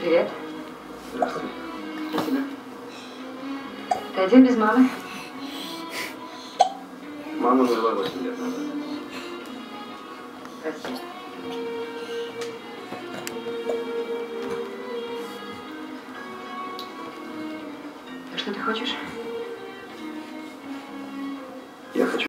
Привет. Здравствуй. Спасибо. Ты один без мамы? Мама умерла 8 лет назад. Прости. Что ты хочешь? Я хочу.